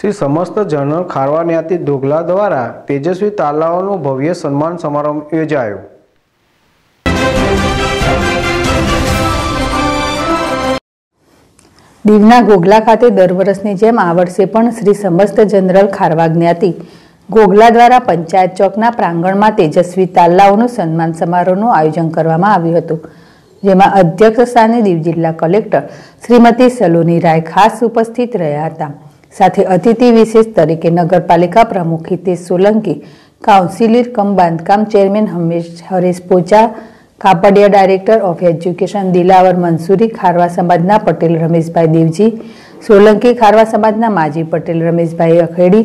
શ્રી સમસ્ત જનરલ ખારવા જ્ઞાતિ ધોગલા દ્વારા તેજસ્વી તાલાઓનું ભવ્ય સન્માન સમારંભ યોજાયો. દીવના ગોગલા ખાતે દર વર્ષની જેમ આ વર્ષે પણ શ્રી સમસ્ત જનરલ ખારવા જ્ઞાતિ ગોગલા દ્વારા પંચાયત ચોકના પ્રાંગણમાં તેજસ્વી તાલાઓનું સન્માન સમારોહનું આયોજન કરવામાં આવ્યું હતું, જેમાં અધ્યક્ષ સ્થાને દીવ જિલ્લા કલેક્ટર શ્રીમતી સલોની રાય ખાસ ઉપસ્થિત રહ્યા હતા. સાથે અતિથિ વિશેષ તરીકે નગરપાલિકા પ્રમુખ હિતેશ સોલંકી, કાઉન્સિલર કમ બાંધકામ chairman Hamesh Haresh Pocha, Kapadia director of education Dilawar Mansuri, Kharwa સમાજના પટેલ રમેશભાઈ દેવજી, સોલંકી ખારવા સમાજના માજી પટેલ રમેશભાઈ અખેડી,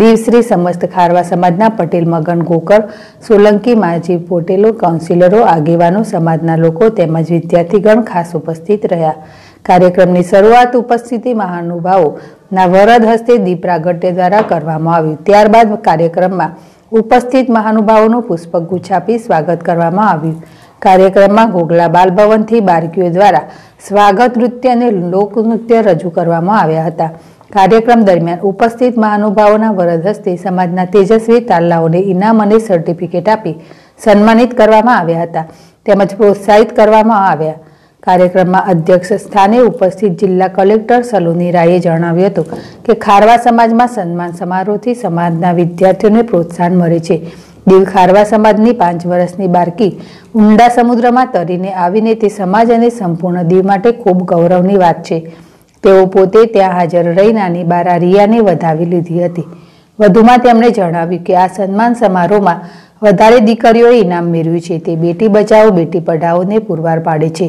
દીવશ્રી સમસ્ત ખારવા સમાજના પટેલ મગન ગોકર, સોલંકી માજી પટેલો, કાઉન્સિલરો, આગેવાનો, સમાજના લોકો તેમજ વિદ્યાર્થીગણ ખાસ ઉપસ્થિત રહ્યા. કાર્યક્રમની શરૂઆત ઉપસ્થિતિ મહાનુભાવોના વરદ હસ્તે દીપ પ્રાગટ્ય દ્વારા કરવામાં આવ્યું. ત્યારબાદ કાર્યક્રમમાં ઉપસ્થિત મહાનુભાવોનું પુષ્પગુચ્છ આપી સ્વાગત કરવામાં આવ્યું. કાર્યક્રમમાં ગોગલા બાલભવનથી બાળકીઓ દ્વારા સ્વાગત નૃત્ય અને લોકનૃત્ય રજૂ કરવામાં આવ્યા હતા. કાર્યક્રમ દરમિયાન ઉપસ્થિત મહાનુભાવોના વરદ હસ્તે સમાજના તેજસ્વી તાલ્લાઓને ઇનામ અને સર્ટિફિકેટ આપી સન્માનિત કરવામાં આવ્યા હતા. તેમજ પ્રોત્સાહિત કરવામાં આવ્યા. કાર્યક્રમમાં અધ્યક્ષ સ્થાને ઉપસ્થિત જિલ્લા કલેક્ટર સલોની રાયે જણાવ્યું હતું કે ખારવા સમાજમાં સન્માન સમારોહથી સમાજના વિદ્યાર્થીઓને પ્રોત્સાહન મળે છે. દીવ ખારવા સમાજની પાંચ વર્ષની બાળકી ઊંડા સમુદ્રમાં તરીને આવીને તે સમાજ અને સંપૂર્ણ દીવ માટે ખૂબ ગૌરવની વાત છે. તેઓ પોતે ત્યાં હાજર રહી નાની બારા રિયાને વધાવી લીધી હતી. વધુમાં તેમણે જણાવ્યું કે આ સન્માન સમારોહમાં વધારે દીકરીઓએ ઇનામ મેળવ્યું છે. તે બેટી બચાવો, બેટી પઢાઓને પુરવાર પાડે છે.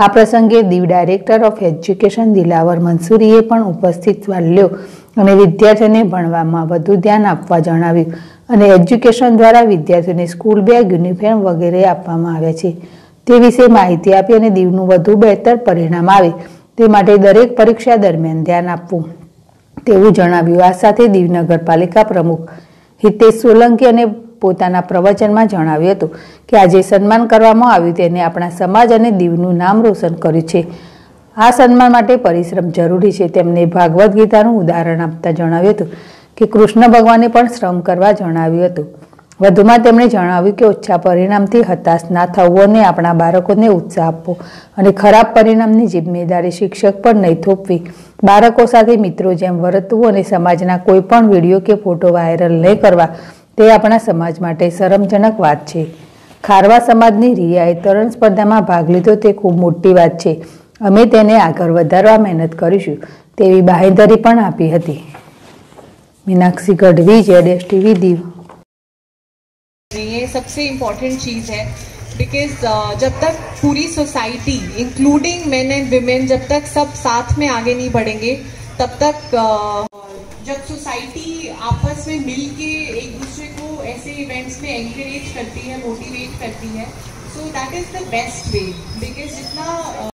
આ પ્રસંગે Diu director of education Dilawar મંસૂરીએ પણ ઉપસ્થિત વાલ્યો અને વિદ્યાર્થીઓને ભણવામાં વધુ ધ્યાન આપવા જણાવ્યું અને એજ્યુકેશન દ્વારા વિદ્યાર્થીઓને સ્કૂલ બેગ, યુનિફોર્મ વગેરે આપવામાં આવ્યા છે. તે વિશે માહિતી આપી અને દીવનું વધુ બહેતર પરિણામ આવે તે માટે દરેક પરીક્ષા દરમિયાન ધ્યાન આપવું તેવું જણાવ્યું. આ સાથે દીવ નગરપાલિકા પ્રમુખ હિતેશ સોલંકી અને પોતાના પ્રવચનમાં જણાવ્યું હતું કે આજે સન્માન કરવામાં આવ્યું તેને આપણા સમાજ અને દીવનું નામ રોશન કર્યું છે. આ સન્માન માટે પરિશ્રમ જરૂરી છે, તેમને ભાગવદ્ ગીતાનું ઉદાહરણ આપતા જણાવ્યું હતું કે કૃષ્ણ ભગવાને પણ શ્રમ કરવા જણાવ્યું હતું. વધુમાં તેમણે જણાવ્યું કે ઓછા પરિણામથી હતાશ ના થવું અને આપણા બાળકોને ઉત્સાહ આપવો અને ખરાબ પરિણામની જિમ્મેદારી શિક્ષક પર નહીં થોપવી. બાળકો સાથે મિત્રો જેમ વર્તવું અને સમાજના કોઈ પણ વીડિયો કે ફોટો વાયરલ નહીં કરવા તે આપણા સમાજ માટે શરમજનક વાત છે ખારવા સમાજની રિયાએ તરણ સ્પર્ધામાં ભાગ લીધો તે ખૂબ મોટી વાત છે અમે તેને આગળ વધારવા મહેનત કરીશું તેવી બાહેધરી પણ આપી હતી Meenakshi Gadhvi Z S TV Diu ये सबसे इम्पोर्टेंट चीज़ है बिकॉज जब तक पूरी society including men and women जब तक सब साथ में आगे नहीं बढ़ेंगे तब तक uh, जब सोसाइटी आपस में मिल के एक दूसरे को ऐसे इवेंट्स में एंकरेज करती है मोटिवेट करती है so that is the best way because जितना